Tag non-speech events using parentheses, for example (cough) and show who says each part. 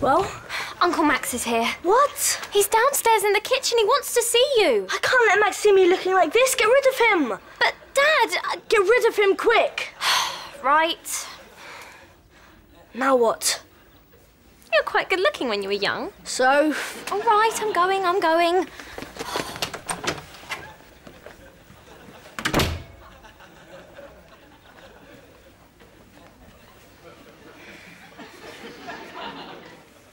Speaker 1: Well?
Speaker 2: Uncle Max is here.
Speaker 1: What?
Speaker 2: He's downstairs in the kitchen. He wants to see you.
Speaker 1: I can't let Max see me looking like this. Get rid of him.
Speaker 2: But, Dad...
Speaker 1: Get rid of him quick. (sighs)
Speaker 2: right.
Speaker 1: Now what?
Speaker 2: You were quite good looking when you were young.
Speaker 1: So?
Speaker 2: All right, I'm going, I'm going.